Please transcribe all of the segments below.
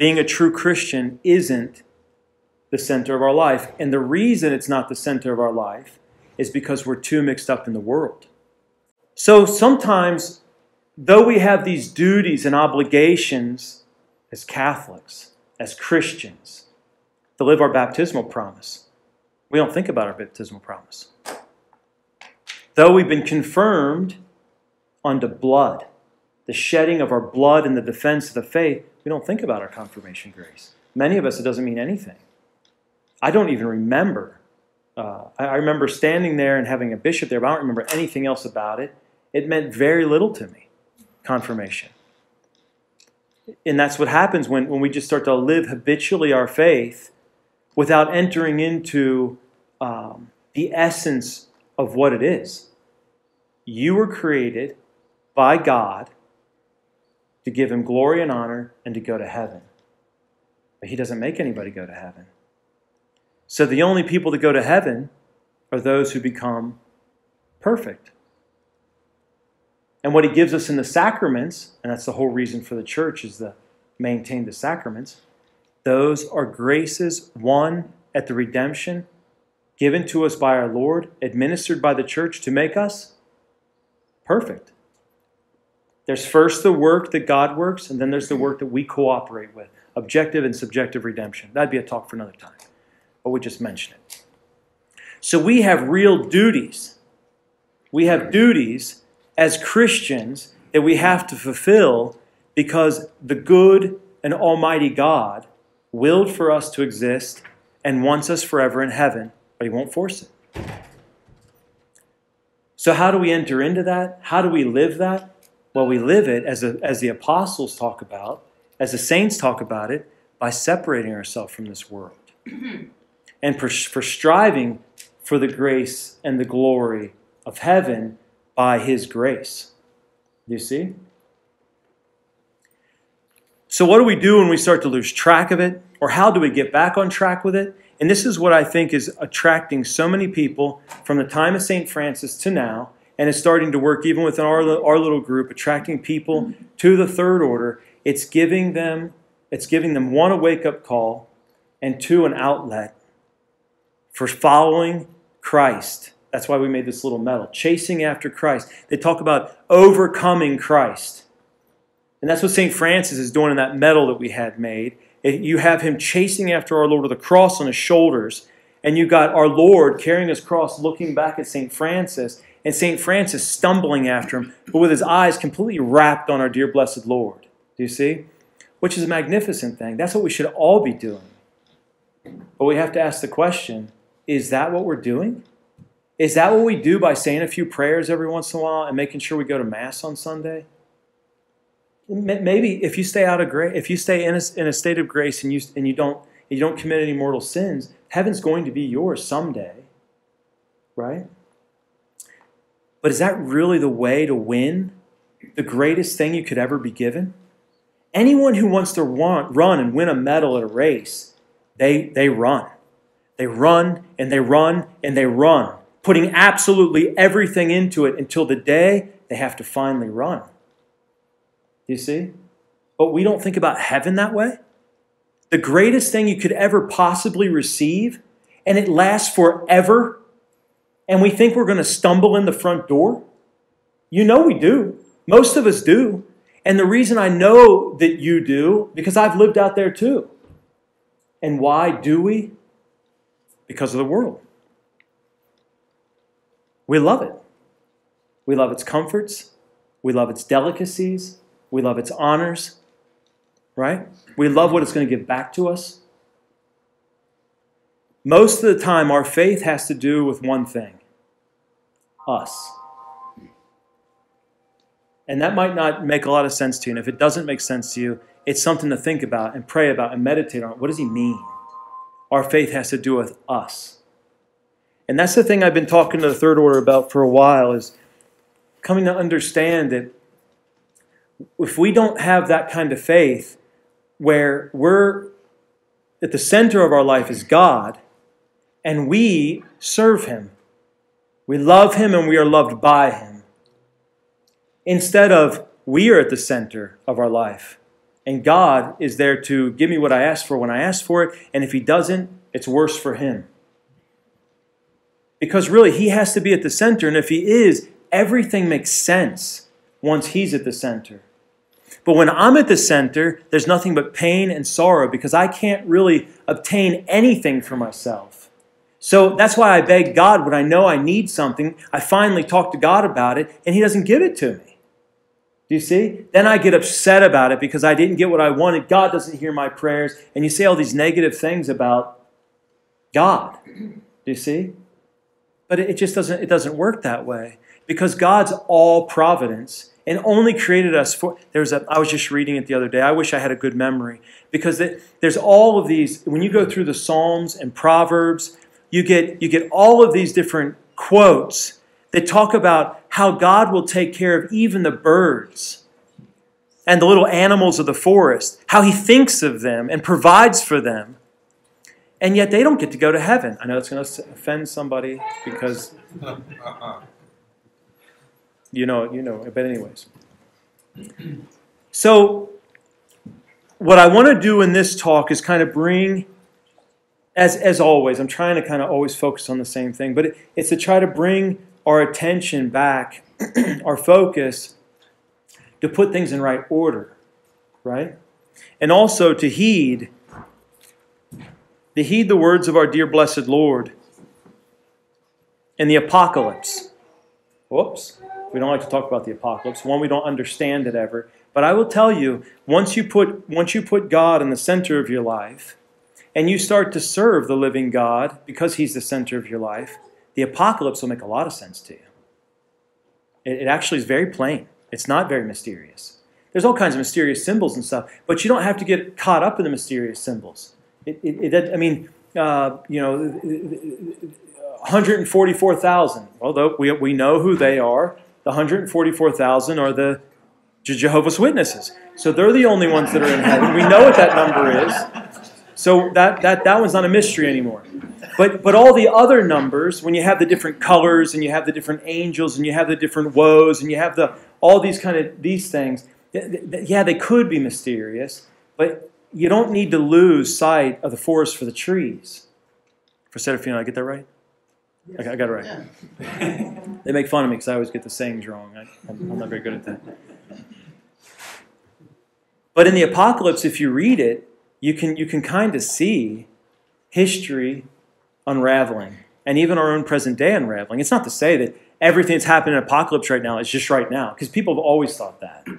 being a true Christian isn't the center of our life. And the reason it's not the center of our life is because we're too mixed up in the world. So sometimes, though we have these duties and obligations as Catholics, as Christians, to live our baptismal promise, we don't think about our baptismal promise. Though we've been confirmed unto blood, the shedding of our blood in the defense of the faith, we don't think about our confirmation grace. Many of us, it doesn't mean anything. I don't even remember. Uh, I remember standing there and having a bishop there, but I don't remember anything else about it. It meant very little to me, confirmation. And that's what happens when, when we just start to live habitually our faith without entering into um, the essence of what it is. You were created by God to give him glory and honor and to go to heaven. But he doesn't make anybody go to heaven. So the only people that go to heaven are those who become perfect. And what he gives us in the sacraments, and that's the whole reason for the church is to maintain the sacraments, those are graces won at the redemption, given to us by our Lord, administered by the church to make us perfect. There's first the work that God works, and then there's the work that we cooperate with objective and subjective redemption. That'd be a talk for another time but we just mention it. So we have real duties. We have duties as Christians that we have to fulfill because the good and almighty God willed for us to exist and wants us forever in heaven, but He won't force it. So, how do we enter into that? How do we live that? Well, we live it as, a, as the apostles talk about, as the saints talk about it, by separating ourselves from this world. Mm-hmm. and for, for striving for the grace and the glory of heaven by His grace. You see? So, what do we do when we start to lose track of it? Or how do we get back on track with it? And this is what I think is attracting so many people from the time of St. Francis to now, and it's starting to work even within our, our little group, attracting people to the third order. It's giving them, it's giving them one, a wake up call, and two, an outlet for following Christ. That's why we made this little medal. Chasing after Christ. They talk about overcoming Christ. And that's what St. Francis is doing in that medal that we had made. You have him chasing after our Lord with a cross on his shoulders, and you got our Lord carrying his cross looking back at St. Francis, and St. Francis stumbling after him, but with his eyes completely rapt on our dear blessed Lord. Do you see? Which is a magnificent thing. That's what we should all be doing. But we have to ask the question is that what we're doing? Is that what we do by saying a few prayers every once in a while and making sure we go to Mass on Sunday? Maybe if you stay out of grace, if you stay in a, in a state of grace and you, and you don't you don't commit any mortal sins, heaven's going to be yours someday, right? But is that really the way to win the greatest thing you could ever be given? Anyone who wants to run, run and win a medal at a race, they, they run. They run and they run and they run, putting absolutely everything into it until the day they have to finally run. You see? But we don't think about heaven that way. The greatest thing you could ever possibly receive, and it lasts forever, and we think we're going to stumble in the front door. You know we do. Most of us do. And the reason I know that you do, because I've lived out there too. And why do we? because of the world. We love it. We love its comforts. We love its delicacies. We love its honors. Right? We love what it's going to give back to us. Most of the time, our faith has to do with one thing us. And that might not make a lot of sense to you. And if it doesn't make sense to you, it's something to think about and pray about and meditate on. What does he mean? Our faith has to do with us. And that's the thing I've been talking to the third order about for a while is coming to understand that if we don't have that kind of faith where we're at the center of our life is God and we serve him. We love him and we are loved by him. Instead of we are at the center of our life And God is there to give me what I ask for when I ask for it. And if He doesn't, it's worse for Him. Because really, He has to be at the center. And if He is, everything makes sense once He's at the center. But when I'm at the center, there's nothing but pain and sorrow because I can't really obtain anything for myself. So that's why I beg God when I know I need something. I finally talk to God about it, and He doesn't give it to me. Do you see? Then I get upset about it because I didn't get what I wanted. God doesn't hear my prayers. And you say all these negative things about God. Do you see? But it just doesn't, it doesn't work that way because God's all providence and only created us for there's a I was just reading it the other day. I wish I had a good memory because there's all of these when you go through the Psalms and Proverbs, you get you get all of these different quotes that talk about how God will take care of even the birds and the little animals of the forest, how he thinks of them and provides for them. And yet they don't get to go to heaven. I know that's going to offend somebody because you know, you know, but anyways. So what I want to do in this talk is kind of bring as as always, I'm trying to kind of always focus on the same thing, but it, it's to try to bring our attention back, our focus, to put things in right order, right? And also to heed, to heed the words of our dear blessed Lord in the apocalypse. Whoops. We don't like to talk about the apocalypse. One, we don't understand it ever. But I will tell you, once you put, once you put God in the center of your life, and you start to serve the living God because He's the center of your life, the apocalypse will make a lot of sense to you. It, it actually is very plain, it's not very mysterious. There's all kinds of mysterious symbols and stuff, but you don't have to get caught up in the mysterious symbols. It, it, it I mean, uh, you know, 144,000. Although we, we know who they are. The 144,000 are the Jehovah's Witnesses. So they're the only ones that are in heaven. We know what that number is. So that, that, that one's not a mystery anymore. But, but all the other numbers, when you have the different colors and you have the different angels and you have the different woes and you have the, all these kind of these things, yeah, they could be mysterious, but you don't need to lose sight of the forest for the trees. For Serafino, I get that right? Yes. I, got it right. Yeah. they make fun of me because I always get the sayings wrong. I, I'm not very good at that. But in the apocalypse, if you read it, you can, you can kind of see history unraveling and even our own present day unraveling. It's not to say that everything that's happening in apocalypse right now is just right now, because people have always thought that.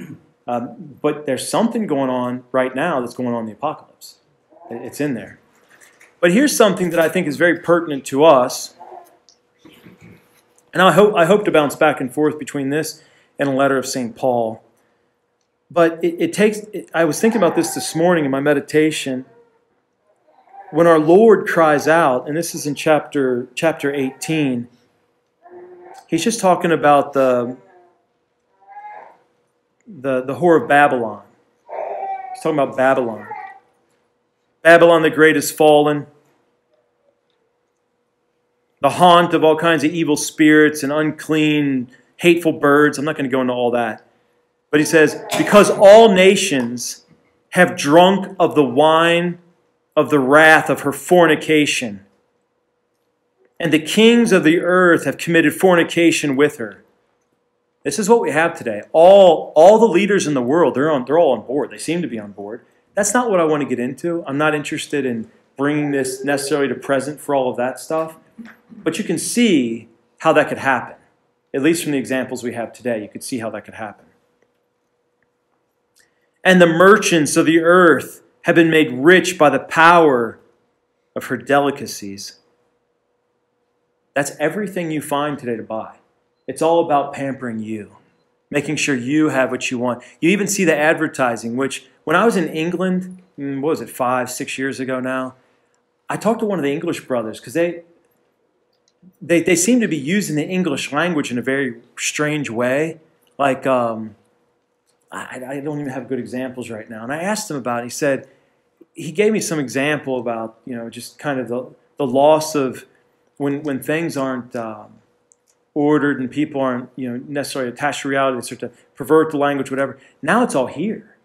Um, but there's something going on right now that's going on in the apocalypse. It's in there. But here's something that I think is very pertinent to us. And I hope, I hope to bounce back and forth between this and a letter of St. Paul. But it, it takes, it, I was thinking about this this morning in my meditation when our Lord cries out, and this is in chapter, chapter 18, he's just talking about the, the, the whore of Babylon. He's talking about Babylon. Babylon the Great is fallen, the haunt of all kinds of evil spirits and unclean, hateful birds. I'm not going to go into all that. But he says, Because all nations have drunk of the wine of the wrath of her fornication. And the kings of the earth have committed fornication with her. This is what we have today. All, all the leaders in the world, they're, on, they're all on board. They seem to be on board. That's not what I want to get into. I'm not interested in bringing this necessarily to present for all of that stuff. But you can see how that could happen. At least from the examples we have today, you could see how that could happen. And the merchants of the earth have been made rich by the power of her delicacies. That's everything you find today to buy. It's all about pampering you, making sure you have what you want. You even see the advertising, which when I was in England, mm, what was it, five, six years ago now, I talked to one of the English brothers because they, they, they seem to be using the English language in a very strange way. Like, um, I, I don't even have good examples right now. And I asked him about it. He said, he gave me some example about, you know, just kind of the, the loss of when, when things aren't um, ordered and people aren't, you know, necessarily attached to reality, they start to pervert the language, whatever. Now it's all here.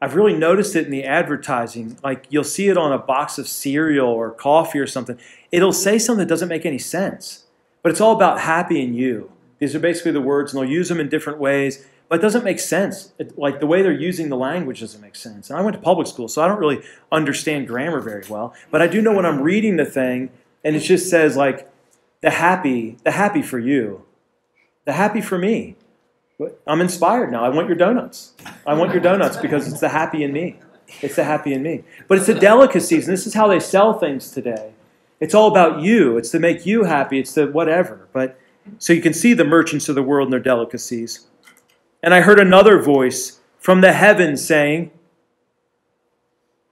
I've really noticed it in the advertising. Like you'll see it on a box of cereal or coffee or something. It'll say something that doesn't make any sense, but it's all about happy in you. These are basically the words, and they'll use them in different ways, but it doesn't make sense. It, like the way they're using the language doesn't make sense. And I went to public school, so I don't really understand grammar very well, but I do know when I'm reading the thing, and it just says like the happy, the happy for you, the happy for me. I'm inspired now. I want your donuts. I want your donuts because it's the happy in me. It's the happy in me. But it's the delicacies, and this is how they sell things today. It's all about you. It's to make you happy. It's to whatever. But so you can see the merchants of the world and their delicacies. And I heard another voice from the heavens saying,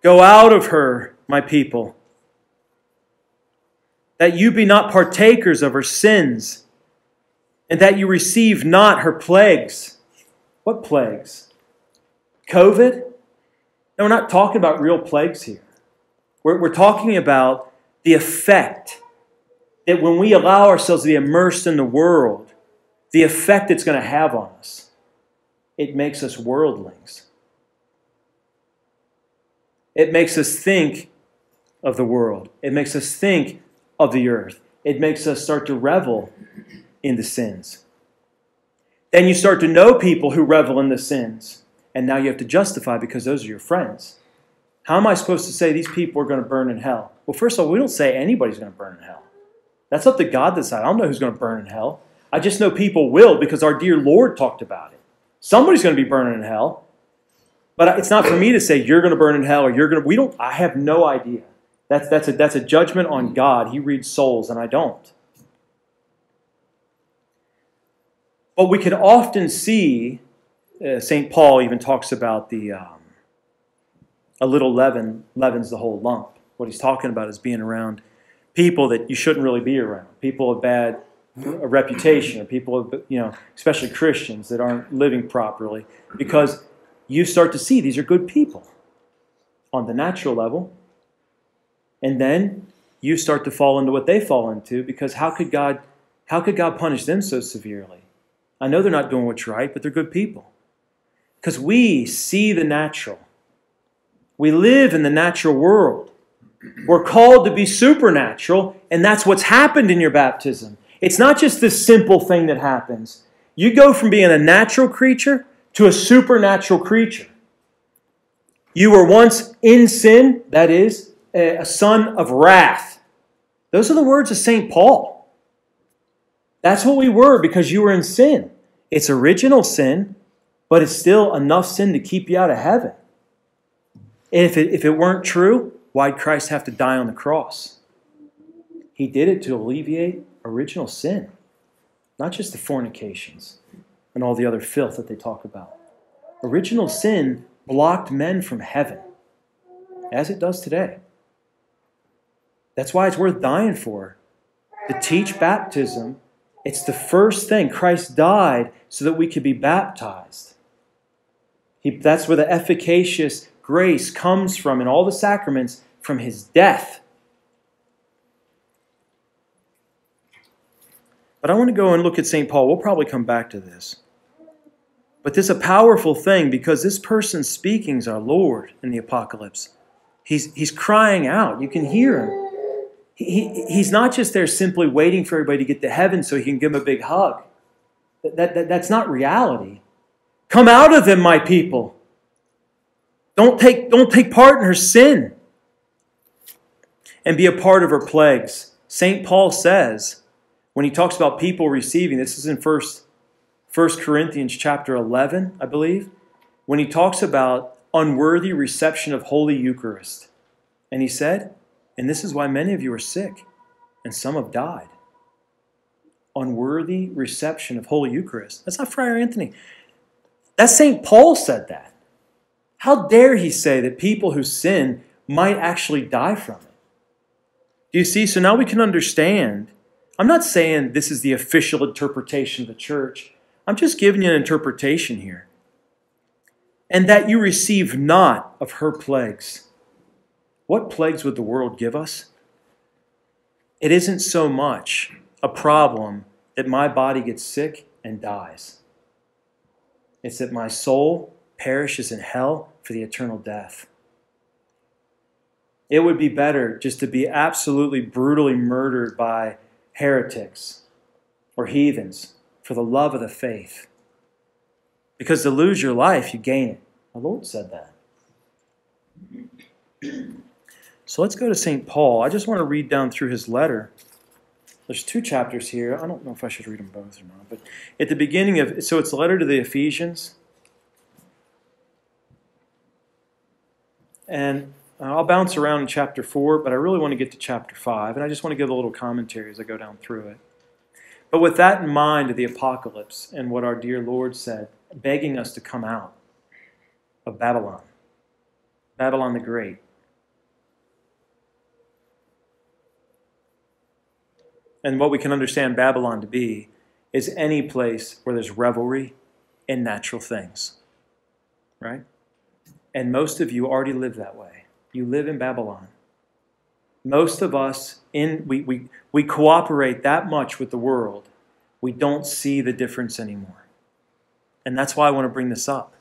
Go out of her, my people, that you be not partakers of her sins and that you receive not her plagues. What plagues? COVID? No, we're not talking about real plagues here. We're, we're talking about the effect that when we allow ourselves to be immersed in the world, the effect it's going to have on us. It makes us worldlings. It makes us think of the world. It makes us think of the earth. It makes us start to revel in the sins. Then you start to know people who revel in the sins. And now you have to justify because those are your friends. How am I supposed to say these people are going to burn in hell? Well, first of all, we don't say anybody's going to burn in hell. That's up to God to decide. I don't know who's going to burn in hell. I just know people will because our dear Lord talked about it. Somebody's going to be burning in hell. But it's not for me to say you're going to burn in hell or you're going to. We don't. I have no idea. That's that's a that's a judgment on God. He reads souls, and I don't. But we can often see, uh, St. Paul even talks about the um, a little leaven leavens the whole lump. What he's talking about is being around people that you shouldn't really be around, people of bad a reputation, or people, you know, especially Christians that aren't living properly, because you start to see these are good people on the natural level, and then you start to fall into what they fall into, because how could God, how could God punish them so severely? I know they're not doing what's right, but they're good people. Because we see the natural. We live in the natural world. We're called to be supernatural, and that's what's happened in your baptism. It's not just this simple thing that happens. You go from being a natural creature to a supernatural creature. You were once in sin, that is, a son of wrath. Those are the words of St. Paul. That's what we were because you were in sin. It's original sin, but it's still enough sin to keep you out of heaven. If it, if it weren't true, why'd Christ have to die on the cross? He did it to alleviate original sin, not just the fornications and all the other filth that they talk about. Original sin blocked men from heaven, as it does today. That's why it's worth dying for. To teach baptism it's the first thing. Christ died so that we could be baptized. He, that's where the efficacious grace comes from in all the sacraments from his death. But I want to go and look at St. Paul. We'll probably come back to this. But this is a powerful thing because this person speaking is our Lord in the apocalypse. He's, he's crying out. You can hear him. He, he's not just there simply waiting for everybody to get to heaven so he can give them a big hug. That, that, that's not reality. Come out of them, my people. Don't take, don't take part in her sin and be a part of her plagues. St. Paul says, when he talks about people receiving, this is in 1, 1 Corinthians chapter 11, I believe, when he talks about unworthy reception of Holy Eucharist. And he said, and this is why many of you are sick, and some have died. Unworthy reception of Holy Eucharist. That's not Friar Anthony. That's St. Paul said that. How dare he say that people who sin might actually die from it? Do you see? So now we can understand. I'm not saying this is the official interpretation of the church. I'm just giving you an interpretation here. And that you receive not of her plagues. What plagues would the world give us? It isn't so much a problem that my body gets sick and dies. It's that my soul perishes in hell for the eternal death. It would be better just to be absolutely brutally murdered by heretics or heathens for the love of the faith. Because to lose your life, you gain it. The Lord said that. So let's go to St. Paul. I just want to read down through his letter. There's two chapters here. I don't know if I should read them both or not. But at the beginning of, so it's letter to the Ephesians. And Uh, I'll bounce around in chapter 4, but I really want to get to chapter 5. And I just want to give a little commentary as I go down through it. But with that in mind of the apocalypse and what our dear Lord said, begging us to come out of Babylon, Babylon the Great. And what we can understand Babylon to be is any place where there's revelry in natural things. Right? And most of you already live that way. You live in Babylon. Most of us in we, we, we cooperate that much with the world, we don't see the difference anymore. And that's why I want to bring this up.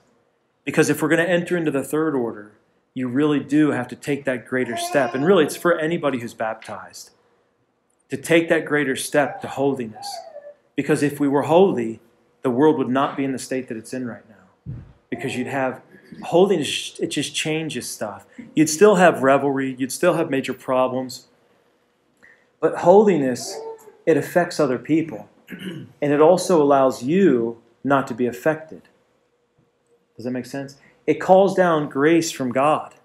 Because if we're going to enter into the third order, you really do have to take that greater step. And really, it's for anybody who's baptized to take that greater step to holiness. Because if we were holy, the world would not be in the state that it's in right now. Because you'd have holiness, it just changes stuff. You'd still have revelry, you'd still have major problems. But holiness, it affects other people. And it also allows you not to be affected. Does that make sense? It calls down grace from God.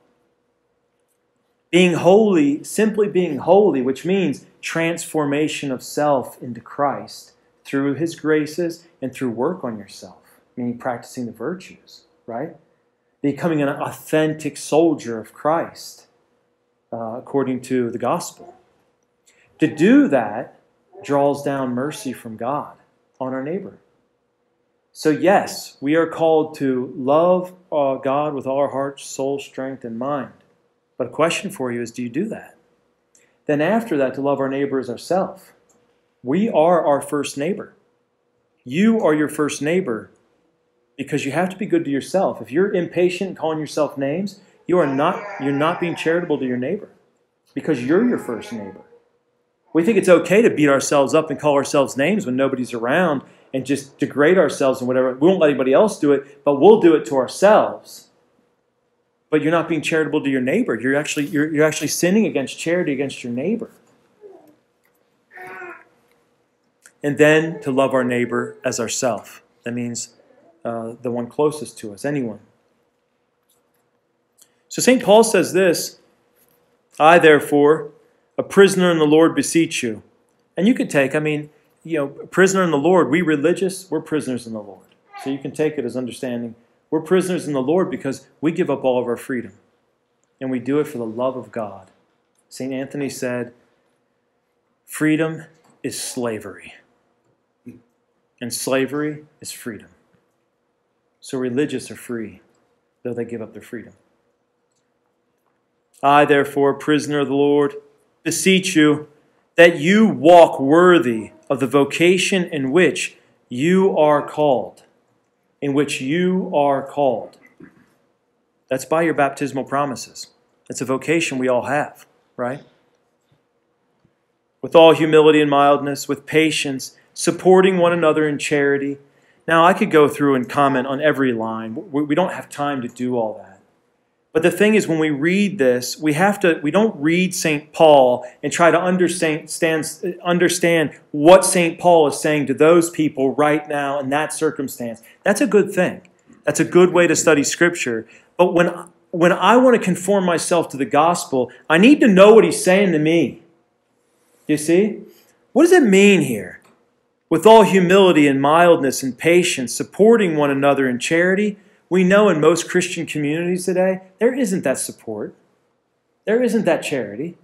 Being holy, simply being holy, which means transformation of self into Christ through His graces and through work on yourself, meaning practicing the virtues, right? Becoming an authentic soldier of Christ, uh, according to the gospel. To do that draws down mercy from God on our neighbor. So, yes, we are called to love uh, God with all our heart, soul, strength, and mind. But a question for you is do you do that? Then, after that, to love our neighbor as ourselves. We are our first neighbor. You are your first neighbor because you have to be good to yourself. If you're impatient calling yourself names, you are not you're not being charitable to your neighbor because you're your first neighbor. We think it's okay to beat ourselves up and call ourselves names when nobody's around and just degrade ourselves and whatever. We won't let anybody else do it, but we'll do it to ourselves. But you're not being charitable to your neighbor. You're actually, you're, you're actually sinning against charity against your neighbor. And then to love our neighbor as ourself. That means uh, the one closest to us, anyone. So St. Paul says this I, therefore, a prisoner in the Lord, beseech you. And you could take, I mean, you know, prisoner in the Lord. We religious, we're prisoners in the Lord. So you can take it as understanding we're prisoners in the Lord because we give up all of our freedom. And we do it for the love of God. St. Anthony said, freedom is slavery. And slavery is freedom. So religious are free, though they give up their freedom. I, therefore, prisoner of the Lord, beseech you that you walk worthy of the vocation in which you are called. In which you are called. That's by your baptismal promises. It's a vocation we all have, right? With all humility and mildness, with patience, supporting one another in charity. Now, I could go through and comment on every line. We don't have time to do all that. But the thing is, when we read this, we have to, we don't read St. Paul and try to understand, understand what St. Paul is saying to those people right now in that circumstance. That's a good thing. That's a good way to study Scripture. But when, when I want to conform myself to the gospel, I need to know what he's saying to me. You see? What does it mean here? With all humility and mildness and patience, supporting one another in charity, we know in most Christian communities today, there isn't that support. There isn't that charity.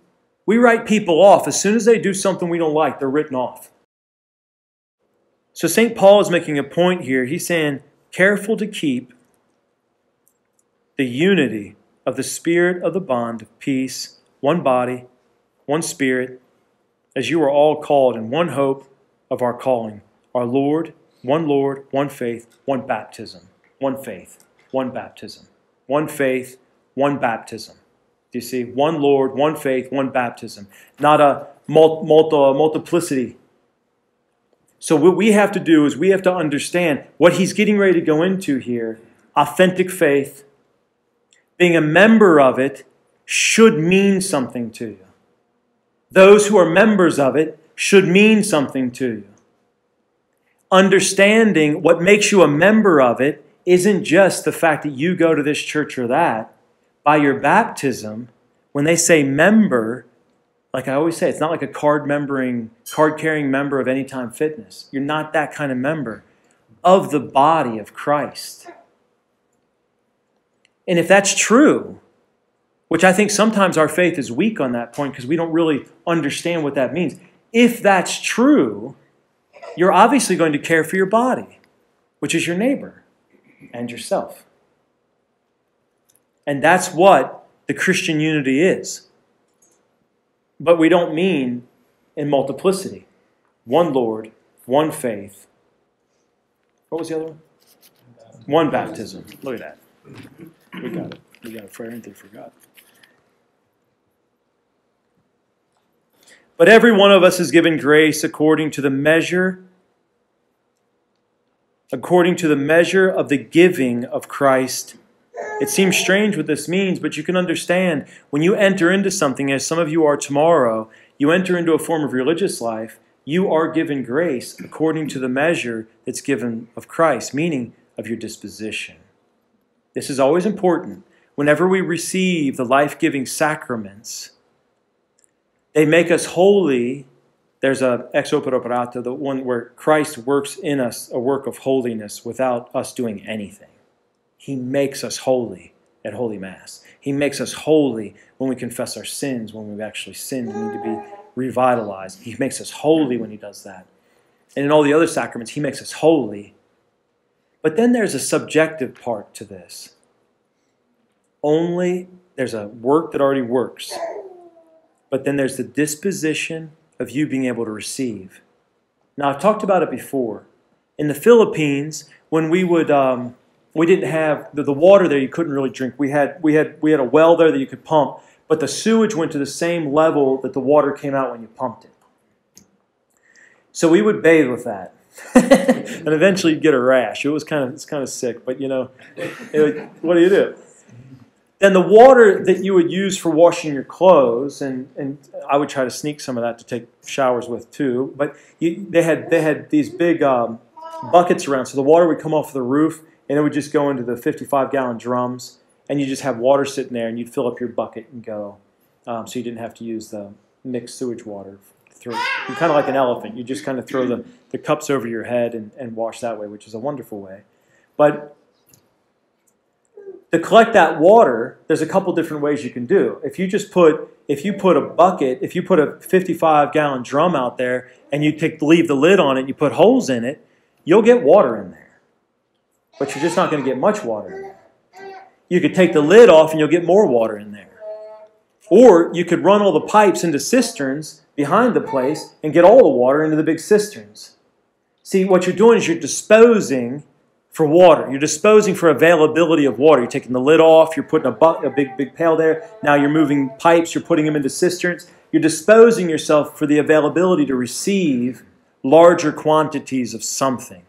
We write people off. As soon as they do something we don't like, they're written off. So St. Paul is making a point here. He's saying, careful to keep the unity of the spirit of the bond of peace, one body, one spirit, as you are all called in one hope of our calling, our Lord, one Lord, one faith, one baptism one faith, one baptism. one faith, one baptism. Do you see? One Lord, one faith, one baptism. Not a multi, uh, multiplicity. So, what we have to do is we have to understand what he's getting ready to go into here authentic faith, being a member of it, should mean something to you. Those who are members of it should mean something to you. Understanding what makes you a member of it isn't just the fact that you go to this church or that. By your baptism, when they say member, like I always say, it's not like a card membering, card carrying member of Anytime Fitness. You're not that kind of member of the body of Christ. And if that's true, which I think sometimes our faith is weak on that point because we don't really understand what that means. If that's true, you're obviously going to care for your body, which is your neighbor and yourself. And that's what the Christian unity is. But we don't mean in multiplicity one Lord, one faith. What was the other one? One baptism. Look at that. We got it. We got a it for anything forgot. But every one of us is given grace according to the measure according to the measure of the giving of Christ. It seems strange what this means, but you can understand when you enter into something, as some of you are tomorrow, you enter into a form of religious life, you are given grace according to the measure that's given of Christ, meaning of your disposition. This is always important. Whenever we receive the life giving sacraments, they make us holy. There's a ex opere operato, the one where Christ works in us a work of holiness without us doing anything. He makes us holy at Holy Mass. He makes us holy when we confess our sins, when we've actually sinned and need to be revitalized. He makes us holy when He does that. And in all the other sacraments, He makes us holy. But then there's a subjective part to this. Only there's a work that already works but then there's the disposition of you being able to receive. Now, I've talked about it before. In the Philippines, when we would, um, we didn't have the, the water there, you couldn't really drink. We had, we, had, we had a well there that you could pump, but the sewage went to the same level that the water came out when you pumped it. So we would bathe with that. and eventually you'd get a rash. It was kind of, it's kind of sick, but you know, it, what do you do? Then the water that you would use for washing your clothes, and, and I would try to sneak some of that to take showers with too, but you, they, had, they had these big um, buckets around, so the water would come off the roof and it would just go into the 55 gallon drums, and you just have water sitting there, and you'd fill up your bucket and go. Um, so you didn't have to use the mixed sewage water. Through, you're kind of like an elephant. You just kind of throw the, the cups over your head and, and wash that way, which is a wonderful way. But to collect that water, there's a couple different ways you can do. If you just put if you put a bucket, if you put a 55 gallon drum out there and you take leave the lid on it, and you put holes in it, you'll get water in there. But you're just not going to get much water. You could take the lid off and you'll get more water in there. Or you could run all the pipes into cisterns behind the place and get all the water into the big cisterns. See, what you're doing is you're disposing for water. You're disposing for availability of water. You're taking the lid off, you're putting a, a big, big pail there. Now you're moving pipes, you're putting them into cisterns. You're disposing yourself for the availability to receive larger quantities of something.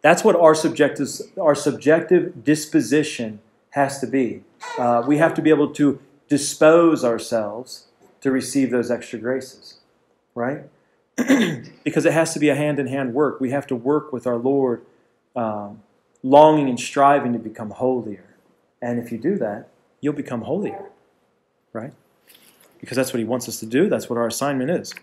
That's what our subjective, our subjective disposition has to be. Uh, we have to be able to dispose ourselves to receive those extra graces, right? because it has to be a hand in hand work. We have to work with our Lord um, longing and striving to become holier. And if you do that, you'll become holier, right? Because that's what He wants us to do, that's what our assignment is.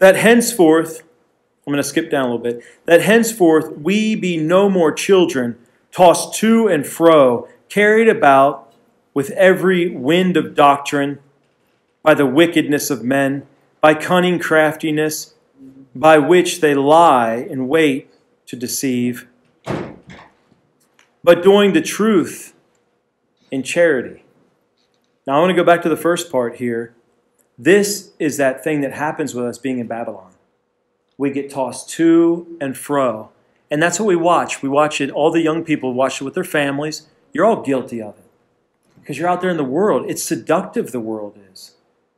That henceforth I'm going to skip down a little bit. That henceforth we be no more children, tossed to and fro, carried about with every wind of doctrine, by the wickedness of men, by cunning craftiness, by which they lie in wait to deceive. But doing the truth in charity. Now, I want to go back to the first part here. This is that thing that happens with us being in Babylon. We get tossed to and fro. And that's what we watch. We watch it, all the young people watch it with their families. You're all guilty of it because you're out there in the world. It's seductive, the world is.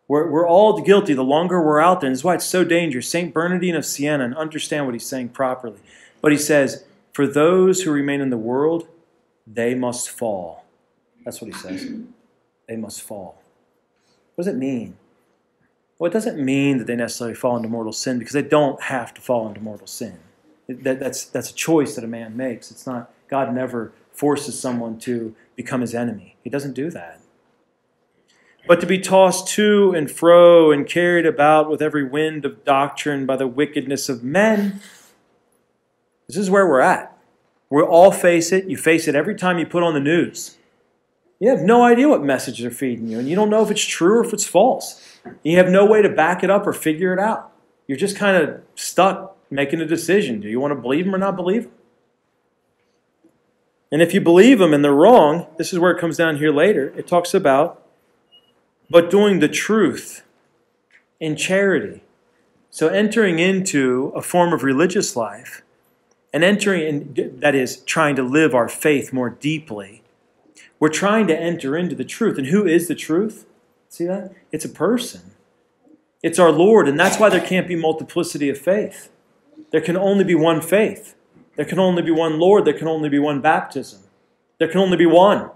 We're, we're all guilty the longer we're out there. And that's why it's so dangerous. St. Bernardine of Siena, and understand what he's saying properly. But he says, For those who remain in the world, they must fall. That's what he says. They must fall. What does it mean? Well, it doesn't mean that they necessarily fall into mortal sin because they don't have to fall into mortal sin. That, that's, that's a choice that a man makes. It's not, God never forces someone to become his enemy. He doesn't do that. But to be tossed to and fro and carried about with every wind of doctrine by the wickedness of men, this is where we're at. We all face it. You face it every time you put on the news. You have no idea what message they're feeding you, and you don't know if it's true or if it's false. You have no way to back it up or figure it out. You're just kind of stuck making a decision. Do you want to believe them or not believe them? And if you believe them and they're wrong, this is where it comes down here later. It talks about, but doing the truth in charity. So entering into a form of religious life and entering in, that is, trying to live our faith more deeply, we're trying to enter into the truth. And who is the truth? See that? It's a person. It's our Lord, and that's why there can't be multiplicity of faith. There can only be one faith. There can only be one Lord. There can only be one baptism. There can only be one.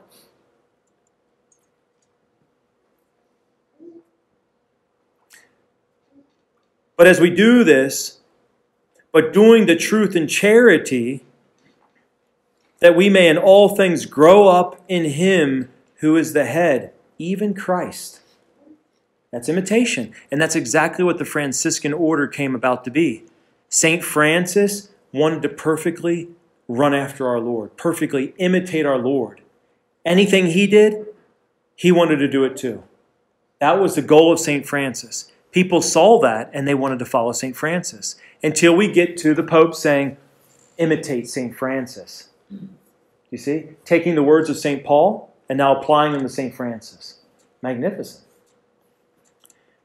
But as we do this, but doing the truth in charity, that we may in all things grow up in Him who is the head, even Christ. That's imitation. And that's exactly what the Franciscan order came about to be. St. Francis wanted to perfectly run after our Lord, perfectly imitate our Lord. Anything he did, he wanted to do it too. That was the goal of St. Francis. People saw that and they wanted to follow St. Francis until we get to the Pope saying, imitate St. Francis. You see? Taking the words of St. Paul and now applying them to St. Francis. Magnificent.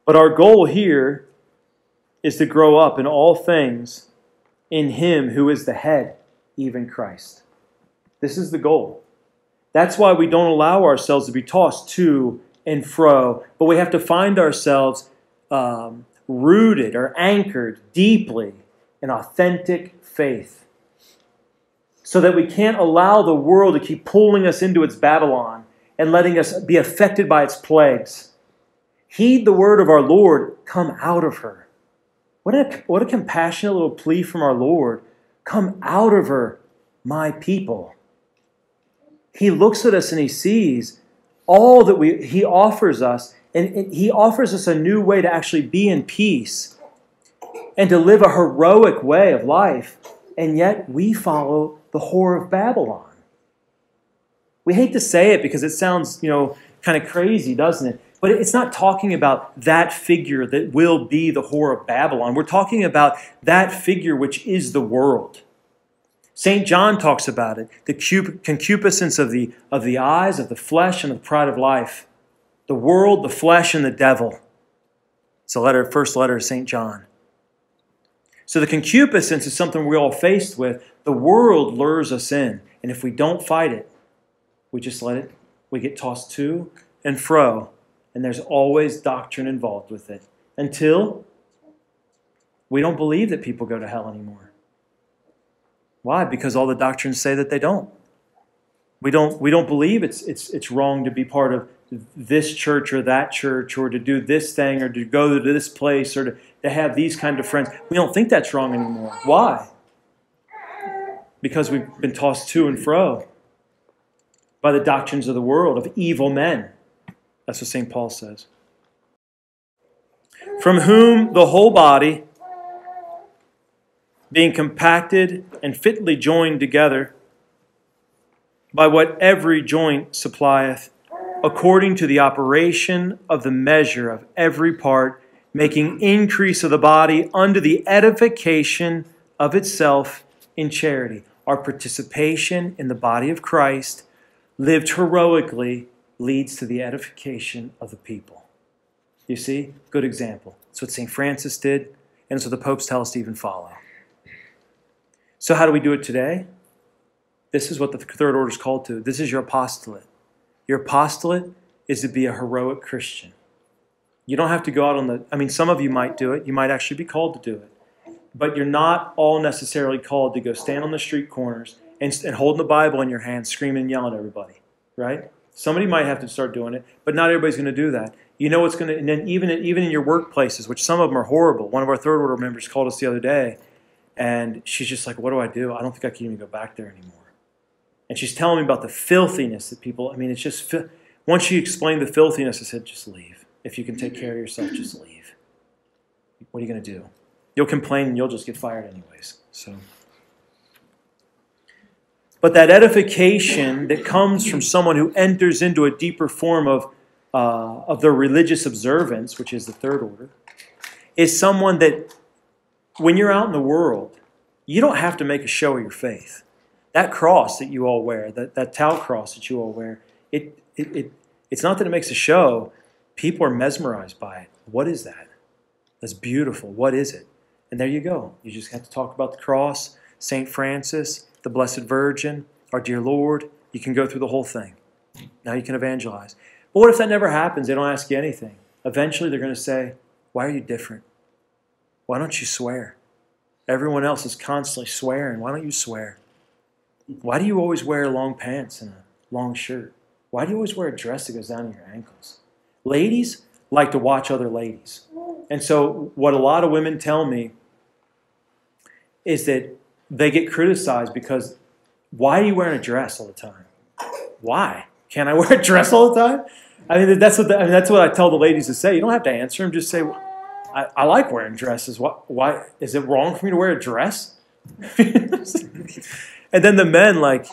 But our goal here is to grow up in all things in Him who is the head, even Christ. This is the goal. That's why we don't allow ourselves to be tossed to and fro, but we have to find ourselves um, rooted or anchored deeply in authentic faith so that we can't allow the world to keep pulling us into its Babylon and letting us be affected by its plagues. Heed the word of our Lord, come out of her. What a, what a compassionate little plea from our Lord. Come out of her, my people. He looks at us and he sees all that we, he offers us, and he offers us a new way to actually be in peace and to live a heroic way of life. And yet we follow the whore of Babylon. We hate to say it because it sounds, you know, kind of crazy, doesn't it? But it's not talking about that figure that will be the whore of Babylon. We're talking about that figure which is the world. St. John talks about it the concupiscence of the, of the eyes, of the flesh, and of the pride of life. The world, the flesh, and the devil. It's the letter, first letter of St. John. So the concupiscence is something we're all faced with. The world lures us in. And if we don't fight it, we just let it, we get tossed to and fro and there's always doctrine involved with it until we don't believe that people go to hell anymore. Why? Because all the doctrines say that they don't. We don't, we don't believe it's, it's, it's wrong to be part of this church or that church or to do this thing or to go to this place or to, to have these kind of friends. We don't think that's wrong anymore. Why? Because we've been tossed to and fro by the doctrines of the world, of evil men. That's what St. Paul says. From whom the whole body, being compacted and fitly joined together, by what every joint supplieth, according to the operation of the measure of every part, making increase of the body unto the edification of itself in charity. Our participation in the body of Christ lived heroically leads to the edification of the people. You see? Good example. That's what St. Francis did, and so the popes tell us to even follow. So, how do we do it today? This is what the third order is called to. This is your apostolate. Your apostolate is to be a heroic Christian. You don't have to go out on the, I mean, some of you might do it. You might actually be called to do it. But you're not all necessarily called to go stand on the street corners and, and holding the Bible in your hand, screaming and yelling at everybody, right? Somebody might have to start doing it, but not everybody's going to do that. You know what's going to, and then even, in, even in your workplaces, which some of them are horrible. One of our third order members called us the other day, and she's just like, What do I do? I don't think I can even go back there anymore. And she's telling me about the filthiness that people, I mean, it's just, once she explained the filthiness, I said, Just leave. If you can take care of yourself, just leave. What are you going to do? You'll complain and you'll just get fired anyways. So. But that edification that comes from someone who enters into a deeper form of, uh, of their religious observance, which is the third order, is someone that when you're out in the world, you don't have to make a show of your faith. That cross that you all wear, that, that tau cross that you all wear, it, it, it, it's not that it makes a show. People are mesmerized by it. What is that? That's beautiful. What is it? And there you go. You just have to talk about the cross, St. Francis, the Blessed Virgin, our dear Lord. You can go through the whole thing. Now you can evangelize. But what if that never happens? They don't ask you anything. Eventually they're going to say, Why are you different? Why don't you swear? Everyone else is constantly swearing. Why don't you swear? Why do you always wear long pants and a long shirt? Why do you always wear a dress that goes down to your ankles? Ladies like to watch other ladies. And so, what a lot of women tell me is that they get criticized because why are you wearing a dress all the time? Why? can't I wear a dress all the time? I mean, that's what the, I mean, that's what I tell the ladies to say. You don't have to answer them. Just say, I, I like wearing dresses. Why, why is it wrong for me to wear a dress? and then the men, like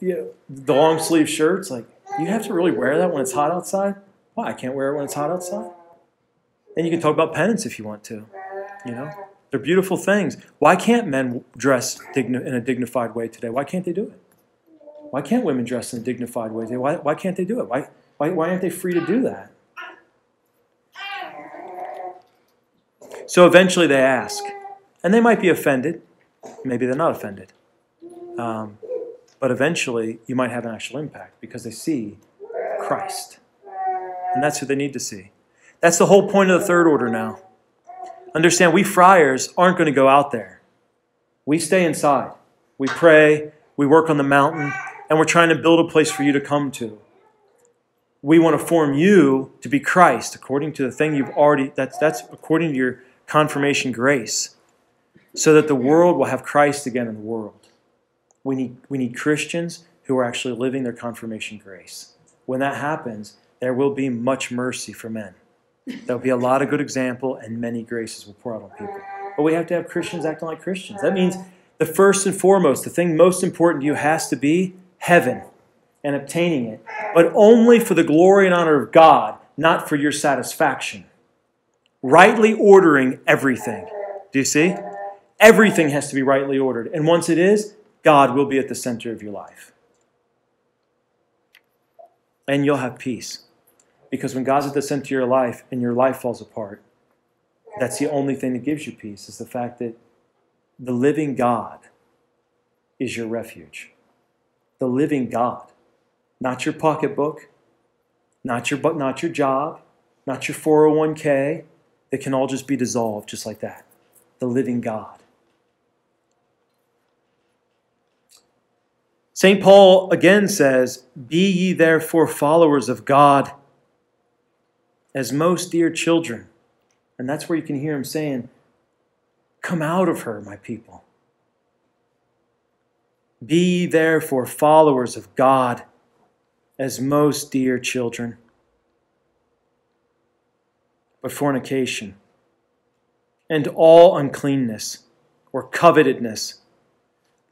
you know, the long sleeve shirts, like you have to really wear that when it's hot outside. Why I can't wear it when it's hot outside? And you can talk about penance if you want to. You know, they're beautiful things. Why can't men dress in a dignified way today? Why can't they do it? Why can't women dress in a dignified way today? Why, why can't they do it? Why, why, why aren't they free to do that? So eventually they ask, and they might be offended. Maybe they're not offended. Um, but eventually you might have an actual impact because they see Christ. And that's who they need to see. That's the whole point of the third order now. Understand, we friars aren't going to go out there. We stay inside. We pray, we work on the mountain, and we're trying to build a place for you to come to. We want to form you to be Christ according to the thing you've already, that's, that's according to your confirmation grace, so that the world will have Christ again in the world. We need, we need Christians who are actually living their confirmation grace. When that happens, there will be much mercy for men. There'll be a lot of good example, and many graces will pour out on people. But we have to have Christians acting like Christians. That means the first and foremost, the thing most important to you has to be heaven and obtaining it, but only for the glory and honor of God, not for your satisfaction. Rightly ordering everything. Do you see? Everything has to be rightly ordered. And once it is, God will be at the center of your life. And you'll have peace. Because when God's at the center of your life and your life falls apart, that's the only thing that gives you peace is the fact that the living God is your refuge. The living God. Not your pocketbook, not your, not your job, not your 401k that can all just be dissolved just like that. The living God. St. Paul again says, Be ye therefore followers of God as most dear children. And that's where you can hear him saying, Come out of her, my people. Be therefore followers of God as most dear children. But fornication and all uncleanness or covetedness,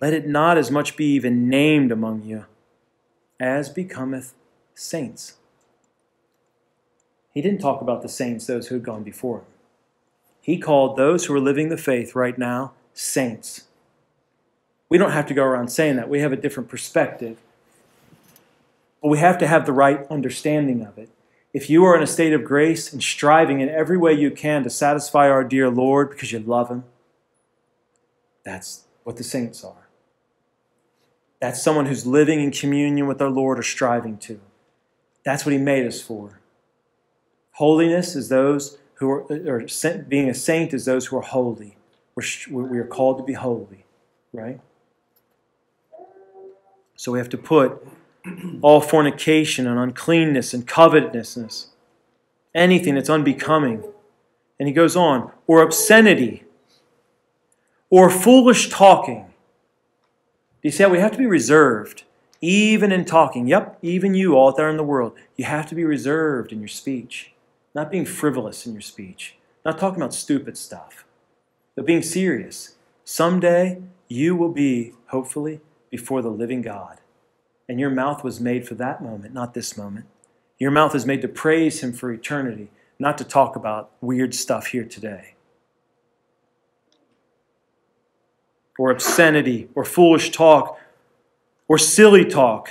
let it not as much be even named among you as becometh saints. He didn't talk about the saints, those who had gone before him. He called those who are living the faith right now saints. We don't have to go around saying that. We have a different perspective. But we have to have the right understanding of it. If you are in a state of grace and striving in every way you can to satisfy our dear Lord because you love Him, that's what the saints are. That's someone who's living in communion with our Lord or striving to. That's what He made us for. Holiness is those who are, or being a saint is those who are holy. We're, we are called to be holy, right? So we have to put all fornication and uncleanness and covetousness, anything that's unbecoming. And he goes on, or obscenity, or foolish talking. See how we have to be reserved, even in talking? Yep, even you all out there in the world, you have to be reserved in your speech, not being frivolous in your speech, not talking about stupid stuff, but being serious. Someday you will be, hopefully, before the living God. And your mouth was made for that moment, not this moment. Your mouth is made to praise Him for eternity, not to talk about weird stuff here today. Or obscenity, or foolish talk, or silly talk.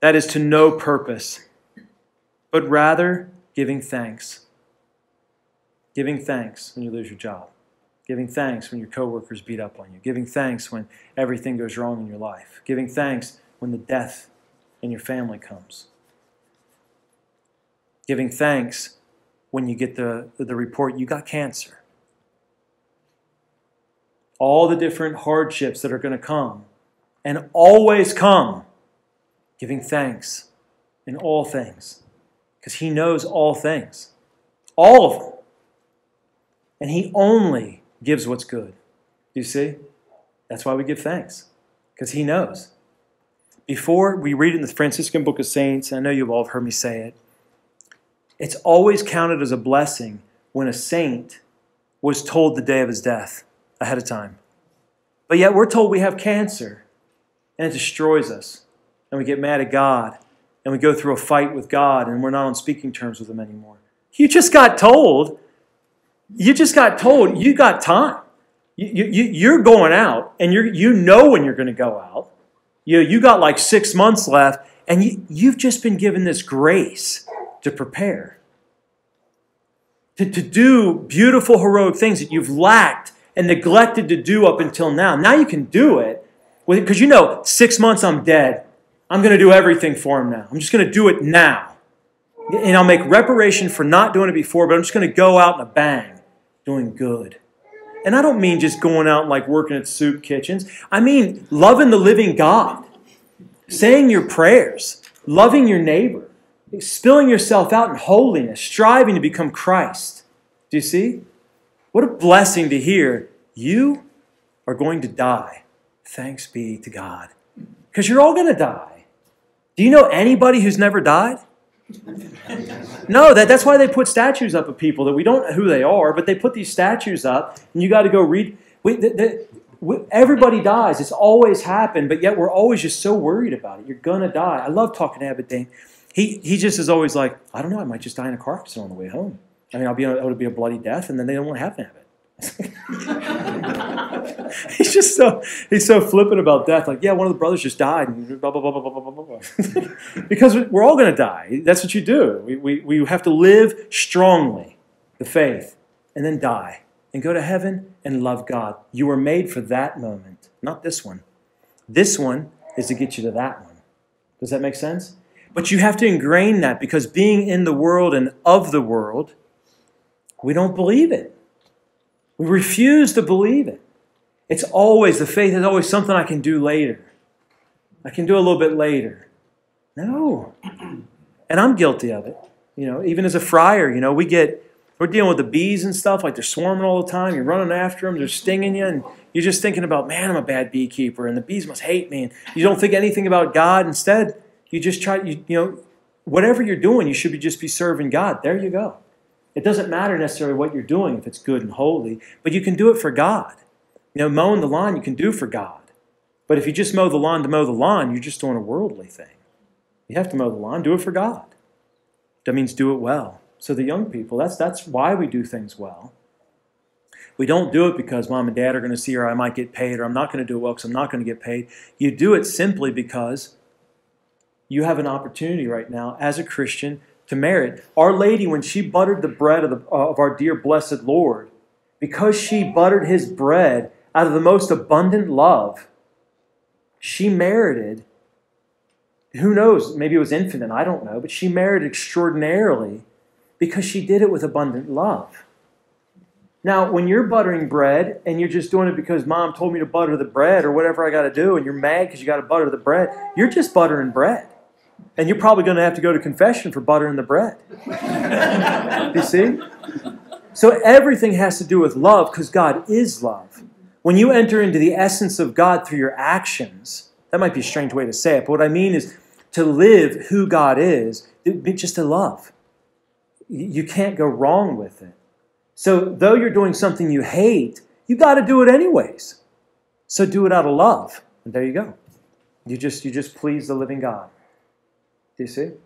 That is to no purpose, but rather giving thanks. Giving thanks when you lose your job. Giving thanks when your coworkers beat up on you, giving thanks when everything goes wrong in your life, giving thanks when the death in your family comes, giving thanks when you get the, the report you got cancer. All the different hardships that are going to come and always come, giving thanks in all things because He knows all things, all of them. And He only gives what's good. You see? That's why we give thanks, because He knows. Before we read it in the Franciscan Book of Saints, I know you've all heard me say it, it's always counted as a blessing when a saint was told the day of his death ahead of time. But yet we're told we have cancer and it destroys us. And we get mad at God and we go through a fight with God and we're not on speaking terms with Him anymore. You just got told you just got told you got time. You, you, you're going out, and you you know when you're going to go out. You, you got like six months left, and you, you've just been given this grace to prepare. To, to do beautiful, heroic things that you've lacked and neglected to do up until now. Now you can do it because you know, six months I'm dead. I'm going to do everything for him now. I'm just going to do it now. And I'll make reparation for not doing it before, but I'm just going to go out in a bang doing good. And I don't mean just going out like working at soup kitchens. I mean loving the living God, saying your prayers, loving your neighbor, spilling yourself out in holiness, striving to become Christ. Do you see? What a blessing to hear. You are going to die. Thanks be to God. Because you're all going to die. Do you know anybody who's never died? no, that, that's why they put statues up of people that we don't know who they are, but they put these statues up, and you got to go read. We, the, the, we, everybody dies. It's always happened, but yet we're always just so worried about it. You're gonna die. I love talking to Abbott Dane. He he just is always like, I don't know, I might just die in a car accident on the way home. I mean, I'll be it'll be a bloody death, and then they don't want to have to it. he's just so he's so flippant about death. Like, yeah, one of the brothers just died, and blah blah blah blah blah blah blah. because we're all going to die. That's what you do. We, we we have to live strongly the faith, and then die, and go to heaven and love God. You were made for that moment, not this one. This one is to get you to that one. Does that make sense? But you have to ingrain that because being in the world and of the world, we don't believe it. We refuse to believe it. It's always, the faith is always something I can do later. I can do a little bit later. No. And I'm guilty of it. You know, even as a friar, you know, we get, we're dealing with the bees and stuff, like they're swarming all the time. You're running after them, they're stinging you, and you're just thinking about, man, I'm a bad beekeeper, and the bees must hate me. And you don't think anything about God. Instead, you just try, you, you know, whatever you're doing, you should be just be serving God. There you go. It doesn't matter necessarily what you're doing if it's good and holy, but you can do it for God. You know, mowing the lawn you can do for God. But if you just mow the lawn to mow the lawn, you're just doing a worldly thing. You have to mow the lawn, do it for God. That means do it well. So the young people, that's that's why we do things well. We don't do it because mom and dad are going to see or I might get paid or I'm not going to do it well because I'm not going to get paid. You do it simply because you have an opportunity right now as a Christian to merit. Our Lady, when she buttered the bread of, the, uh, of our dear blessed Lord, because she buttered his bread out of the most abundant love, she merited, who knows, maybe it was infinite, I don't know, but she merited extraordinarily because she did it with abundant love. Now, when you're buttering bread and you're just doing it because mom told me to butter the bread or whatever I got to do, and you're mad because you got to butter the bread, you're just buttering bread. And you're probably going to have to go to confession for buttering the bread. you see? So everything has to do with love because God is love. When you enter into the essence of God through your actions, that might be a strange way to say it, but what I mean is to live who God is, just to love. You can't go wrong with it. So, though you're doing something you hate, you got to do it anyways. So, do it out of love. And there you go. You just, you just please the living God. Do?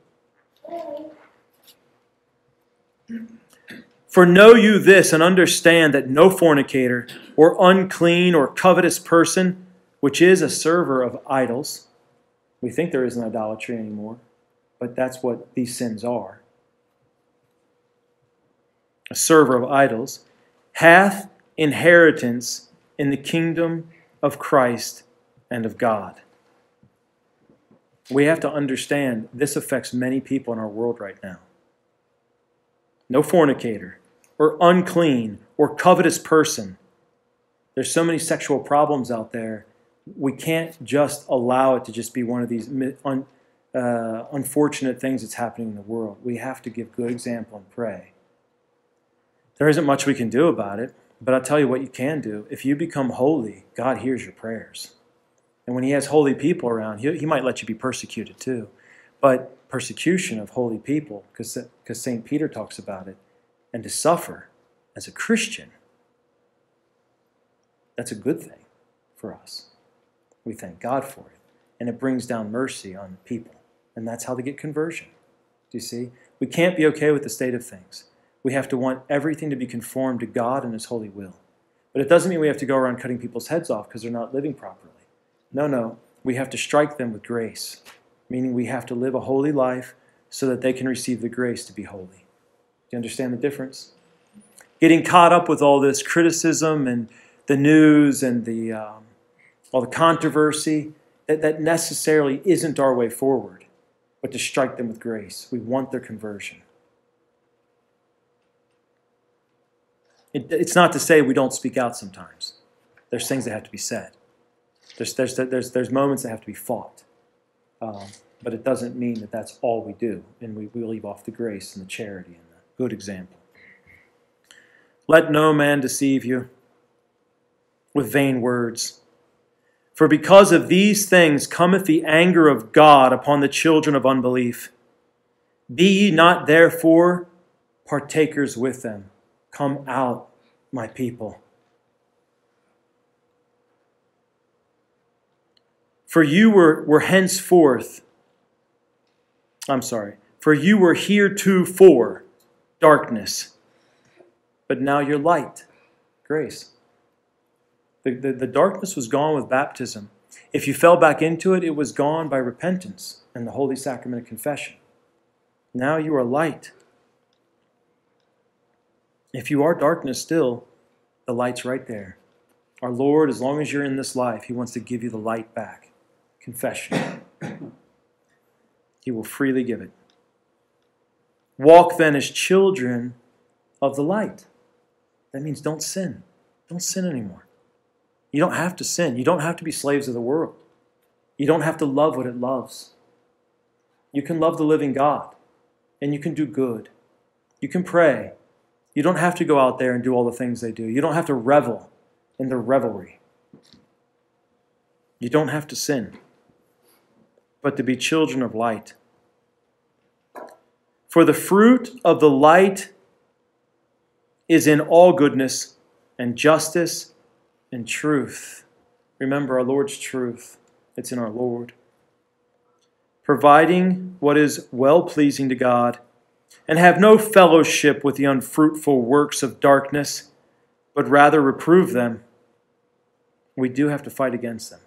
For know you this and understand that no fornicator or unclean or covetous person, which is a server of idols, we think there isn't idolatry anymore, but that's what these sins are a server of idols, hath inheritance in the kingdom of Christ and of God. We have to understand this affects many people in our world right now. No fornicator, or unclean, or covetous person. There's so many sexual problems out there. We can't just allow it to just be one of these un, uh, unfortunate things that's happening in the world. We have to give good example and pray. There isn't much we can do about it, but I'll tell you what you can do. If you become holy, God hears your prayers. And when He has holy people around, He, he might let you be persecuted too. But persecution of holy people, because St. Peter talks about it, and to suffer as a Christian, that's a good thing for us. We thank God for it. And it brings down mercy on people. And that's how they get conversion. Do you see? We can't be okay with the state of things. We have to want everything to be conformed to God and His holy will. But it doesn't mean we have to go around cutting people's heads off because they're not living properly. No, no. We have to strike them with grace, meaning we have to live a holy life so that they can receive the grace to be holy. Do you understand the difference? Getting caught up with all this criticism and the news and the, um, all the controversy, that, that necessarily isn't our way forward, but to strike them with grace. We want their conversion. It, it's not to say we don't speak out sometimes. There's things that have to be said. There's, there's, there's, there's moments that have to be fought. Um, but it doesn't mean that that's all we do. And we, we leave off the grace and the charity and the good example. Let no man deceive you with vain words. For because of these things cometh the anger of God upon the children of unbelief. Be ye not therefore partakers with them. Come out, my people. For you were, were henceforth, I'm sorry, for you were heretofore darkness, but now you're light, grace. The, the, the darkness was gone with baptism. If you fell back into it, it was gone by repentance and the holy sacrament of confession. Now you are light. If you are darkness still, the light's right there. Our Lord, as long as you're in this life, He wants to give you the light back. Confession. he will freely give it. Walk then as children of the light. That means don't sin. Don't sin anymore. You don't have to sin. You don't have to be slaves of the world. You don't have to love what it loves. You can love the living God, and you can do good. You can pray, you don't have to go out there and do all the things they do. You don't have to revel in their revelry. You don't have to sin, but to be children of light. For the fruit of the light is in all goodness and justice and truth. Remember our Lord's truth, it's in our Lord. Providing what is well pleasing to God and have no fellowship with the unfruitful works of darkness, but rather reprove them. We do have to fight against them.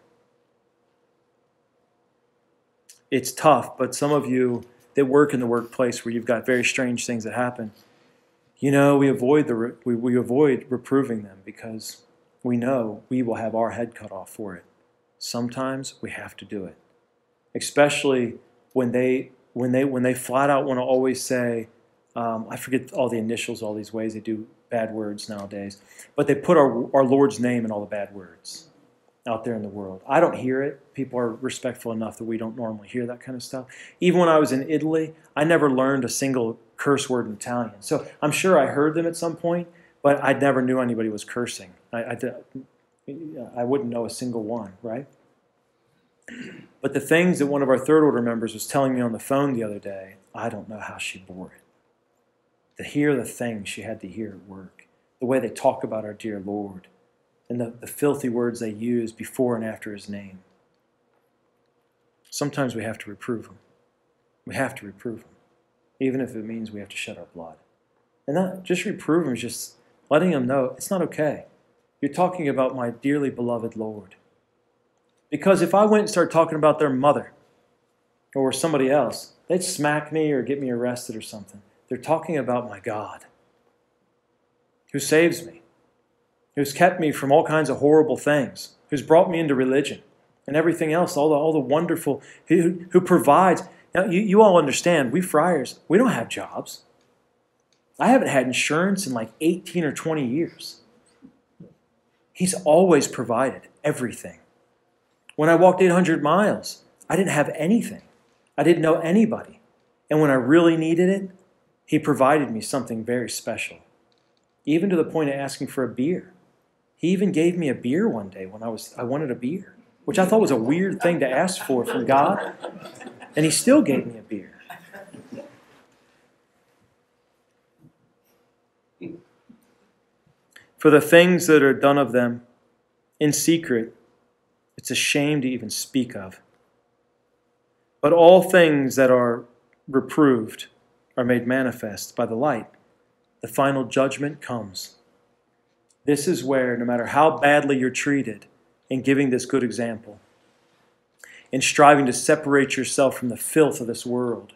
It's tough, but some of you that work in the workplace where you've got very strange things that happen, you know, we avoid the we, we avoid reproving them because we know we will have our head cut off for it. Sometimes we have to do it, especially when they when they when they flat out want to always say, um, I forget all the initials, all these ways they do bad words nowadays, but they put our our Lord's name in all the bad words out there in the world. I don't hear it. People are respectful enough that we don't normally hear that kind of stuff. Even when I was in Italy, I never learned a single curse word in Italian. So I'm sure I heard them at some point, but I never knew anybody was cursing. I, I, I wouldn't know a single one, right? But the things that one of our third order members was telling me on the phone the other day, I don't know how she bore it. To hear the things she had to hear at work, the way they talk about our dear Lord, and the, the filthy words they use before and after his name. Sometimes we have to reprove them. We have to reprove them, even if it means we have to shed our blood. And not just reprove them, is just letting them know it's not okay. You're talking about my dearly beloved Lord. Because if I went and started talking about their mother or somebody else, they'd smack me or get me arrested or something. They're talking about my God who saves me, who's kept me from all kinds of horrible things, who's brought me into religion and everything else, all the, all the wonderful, who, who provides. Now, you, you all understand, we friars, we don't have jobs. I haven't had insurance in like 18 or 20 years. He's always provided everything. When I walked 800 miles, I didn't have anything. I didn't know anybody. And when I really needed it, he provided me something very special, even to the point of asking for a beer. He even gave me a beer one day when I was I wanted a beer, which I thought was a weird thing to ask for from God, and he still gave me a beer. For the things that are done of them in secret, it's a shame to even speak of. But all things that are reproved are made manifest by the light. The final judgment comes. This is where, no matter how badly you're treated, in giving this good example, in striving to separate yourself from the filth of this world,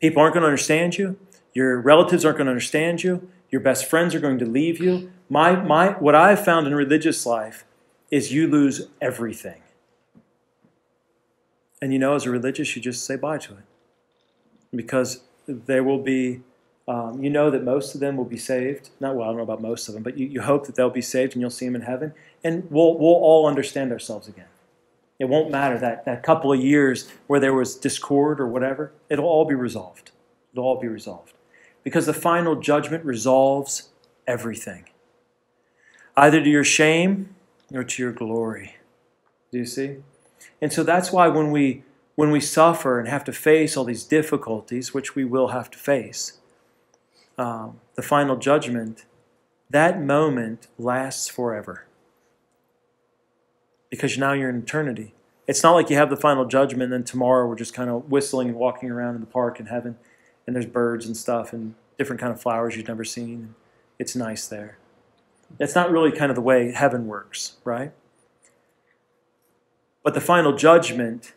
people aren't going to understand you. Your relatives aren't going to understand you. Your best friends are going to leave you. My, my, what I've found in religious life is you lose everything. And you know, as a religious, you just say bye to it. Because there will be um, you know that most of them will be saved. Not well, I don't know about most of them, but you, you hope that they'll be saved and you'll see them in heaven. And we'll, we'll all understand ourselves again. It won't matter that, that couple of years where there was discord or whatever, it'll all be resolved. It'll all be resolved. Because the final judgment resolves everything, either to your shame or to your glory. Do you see? And so that's why when we when we suffer and have to face all these difficulties, which we will have to face, um, the final judgment, that moment lasts forever. Because now you're in eternity. It's not like you have the final judgment and then tomorrow we're just kind of whistling and walking around in the park in heaven and there's birds and stuff and different kind of flowers you've never seen. It's nice there. It's not really kind of the way heaven works, right? But the final judgment,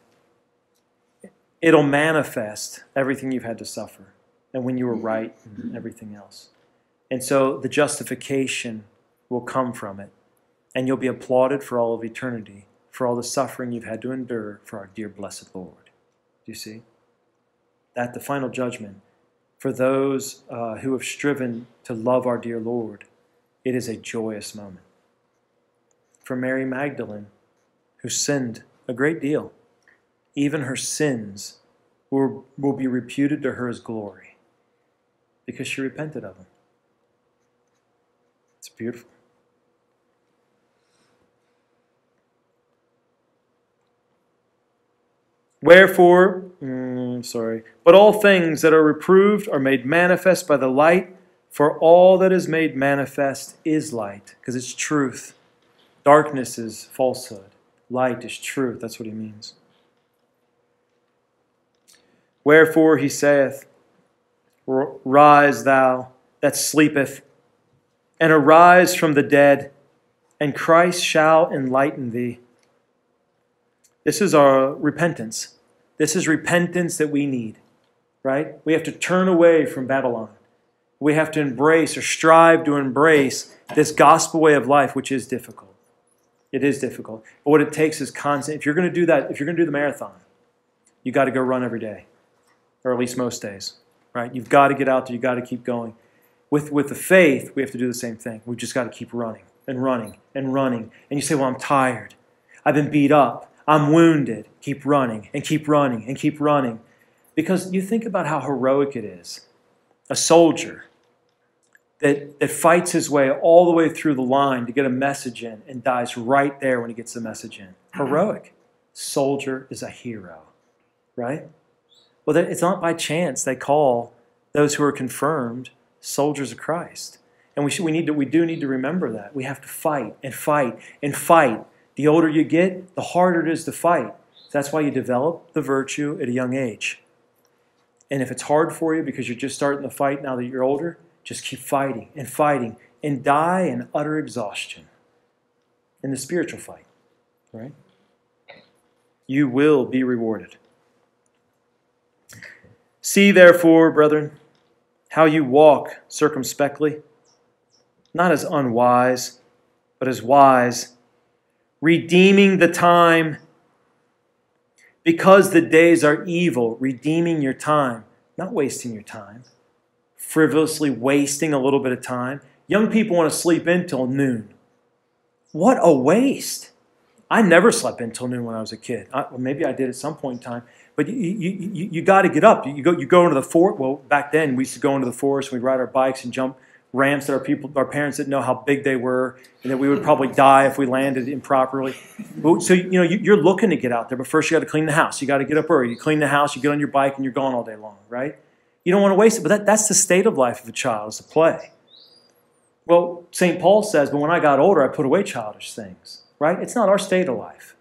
it'll manifest everything you've had to suffer and when you were right and everything else. And so the justification will come from it. And you'll be applauded for all of eternity, for all the suffering you've had to endure for our dear blessed Lord. Do you see? That the final judgment, for those uh, who have striven to love our dear Lord, it is a joyous moment. For Mary Magdalene, who sinned a great deal, even her sins will, will be reputed to her as glory because she repented of them. It's beautiful. Wherefore, mm, sorry, but all things that are reproved are made manifest by the light, for all that is made manifest is light, because it's truth. Darkness is falsehood. Light is truth. That's what he means. Wherefore he saith, Rise, thou that sleepeth, and arise from the dead, and Christ shall enlighten thee. This is our repentance. This is repentance that we need, right? We have to turn away from Babylon. We have to embrace or strive to embrace this gospel way of life, which is difficult. It is difficult. But what it takes is constant. If you're going to do that, if you're going to do the marathon, you got to go run every day, or at least most days, right? You've got to get out there. You've got to keep going. With, with the faith, we have to do the same thing. We've just got to keep running and running and running. And you say, Well, I'm tired. I've been beat up. I'm wounded. Keep running and keep running and keep running. Because you think about how heroic it is. A soldier that, that fights his way all the way through the line to get a message in and dies right there when he gets the message in. Mm-hmm. Heroic. Soldier is a hero, right? Well, it's not by chance they call those who are confirmed soldiers of Christ. And we, should, we, need to, we do need to remember that. We have to fight and fight and fight the older you get, the harder it is to fight. That's why you develop the virtue at a young age. And if it's hard for you because you're just starting the fight now that you're older, just keep fighting and fighting and die in utter exhaustion in the spiritual fight, right? You will be rewarded. See, therefore, brethren, how you walk circumspectly, not as unwise, but as wise redeeming the time because the days are evil, redeeming your time, not wasting your time, frivolously wasting a little bit of time. Young people want to sleep until noon. What a waste! I never slept until noon when I was a kid. I, well, maybe I did at some point in time. But you, you, you, you got to get up. You go, you go into the forest. Well, back then we used to go into the forest and we'd ride our bikes and jump ramps that our people, our parents didn't know how big they were, and that we would probably die if we landed improperly. So you know you're looking to get out there, but first you got to clean the house. You got to get up early. You clean the house. You get on your bike, and you're gone all day long, right? You don't want to waste it, but that, that's the state of life of a child is to play. Well, St. Paul says, but when I got older, I put away childish things, right? It's not our state of life.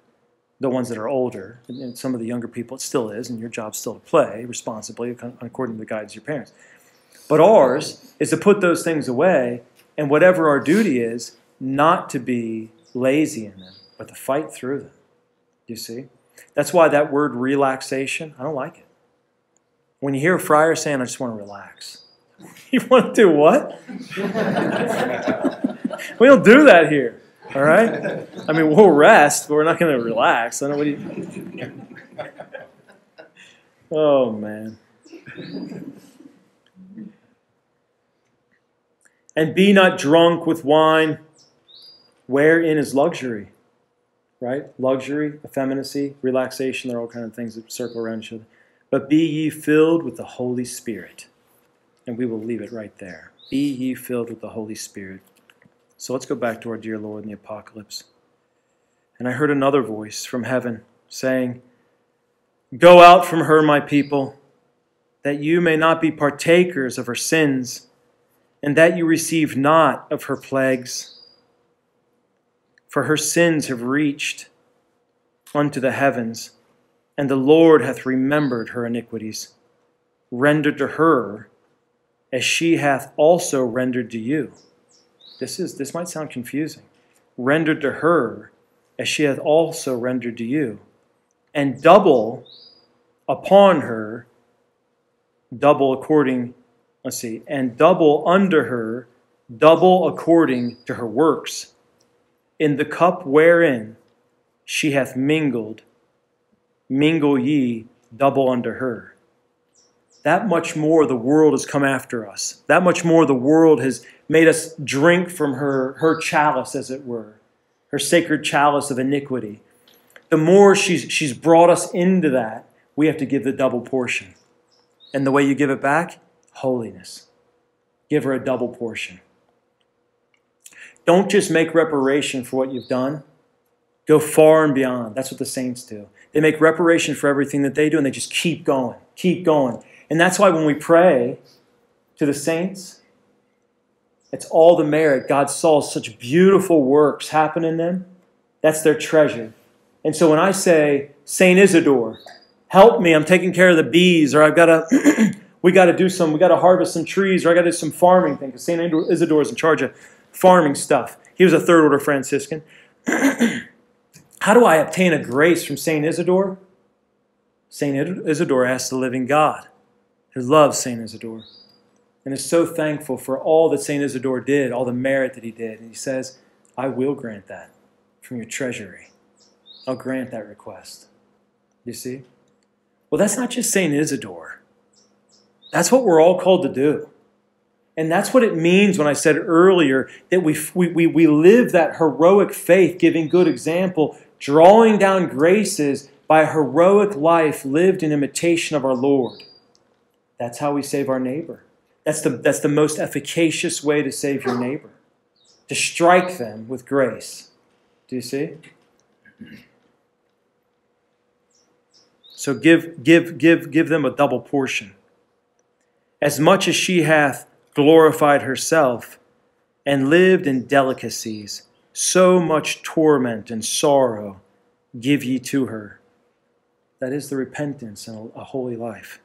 The ones that are older, and some of the younger people, it still is, and your job's still to play responsibly according to the guidance of your parents. But ours is to put those things away, and whatever our duty is, not to be lazy in them, but to fight through them. You see? That's why that word relaxation, I don't like it. When you hear a friar saying, I just want to relax, you want to do what? we don't do that here. All right? I mean, we'll rest, but we're not going to relax. I don't know what you. Oh, man. And be not drunk with wine, wherein is luxury. Right? Luxury, effeminacy, relaxation, they're all kind of things that circle around each other. But be ye filled with the Holy Spirit. And we will leave it right there. Be ye filled with the Holy Spirit. So let's go back to our dear Lord in the Apocalypse. And I heard another voice from heaven saying, Go out from her, my people, that you may not be partakers of her sins and that you receive not of her plagues. For her sins have reached unto the heavens, and the Lord hath remembered her iniquities. Rendered to her as she hath also rendered to you. This is this might sound confusing. Rendered to her as she hath also rendered to you. And double upon her, double according let's see, and double under her, double according to her works. In the cup wherein she hath mingled, mingle ye double under her. That much more the world has come after us. That much more the world has made us drink from her, her chalice, as it were, her sacred chalice of iniquity. The more she's, she's brought us into that, we have to give the double portion. And the way you give it back holiness. Give her a double portion. Don't just make reparation for what you've done. Go far and beyond. That's what the saints do. They make reparation for everything that they do and they just keep going, keep going. And that's why when we pray to the saints, it's all the merit. God saw such beautiful works happen in them. That's their treasure. And so when I say, Saint Isidore, help me, I'm taking care of the bees, or I've got to we got to do some, we got to harvest some trees, or I got to do some farming thing, because St. Isidore is in charge of farming stuff. He was a third order Franciscan. How do I obtain a grace from St. Isidore? St. Isidore asks the living God, who loves St. Isidore, and is so thankful for all that St. Isidore did, all the merit that he did. And he says, I will grant that from your treasury. I'll grant that request. You see? Well, that's not just St. Isidore. That's what we're all called to do. And that's what it means when I said earlier that we, we, we live that heroic faith, giving good example, drawing down graces by a heroic life lived in imitation of our Lord. That's how we save our neighbor. That's the, that's the most efficacious way to save your neighbor, to strike them with grace. Do you see? So give, give, give, give them a double portion. As much as she hath glorified herself and lived in delicacies, so much torment and sorrow give ye to her. That is the repentance and a holy life.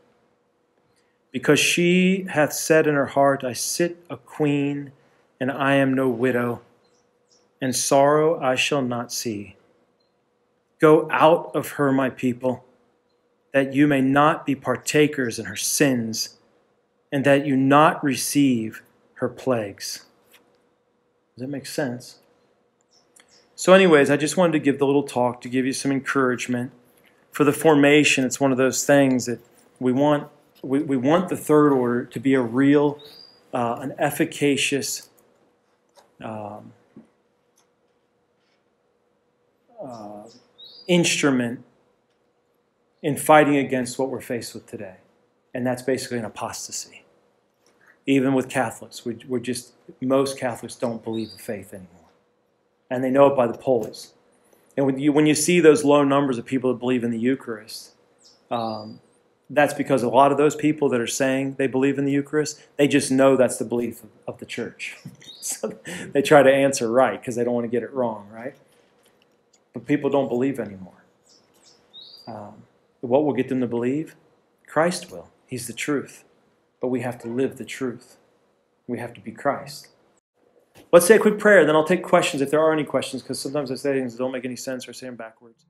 Because she hath said in her heart, I sit a queen, and I am no widow, and sorrow I shall not see. Go out of her, my people, that you may not be partakers in her sins and that you not receive her plagues. Does that make sense? So, anyways, I just wanted to give the little talk to give you some encouragement. For the formation, it's one of those things that we want, we, we want the third order to be a real, uh, an efficacious, um, uh, instrument in fighting against what we're faced with today and that's basically an apostasy. Even with Catholics, we, we're just, most Catholics don't believe in faith anymore. And they know it by the polls. And when you, when you see those low numbers of people that believe in the Eucharist, um, that's because a lot of those people that are saying they believe in the Eucharist, they just know that's the belief of, the church. so they try to answer right because they don't want to get it wrong, right? But people don't believe anymore. Um, what will get them to believe? Christ will. He's the truth. But we have to live the truth. We have to be Christ. Let's say a quick prayer, then I'll take questions if there are any questions, because sometimes I say things that don't make any sense or say them backwards.